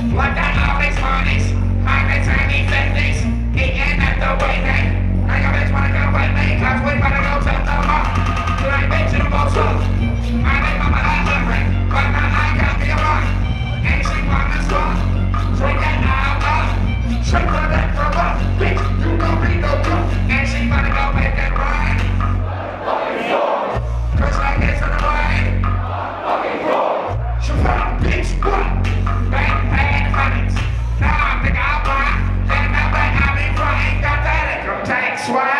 What the hell is Harness? Harness tiny effectiveness. The end of the way then. I got this one to go with me, cause we better go to the mall. Do I mention the most of? I make my mother different, but my eye got me wrong. And she won this one. She got out of. She put That's why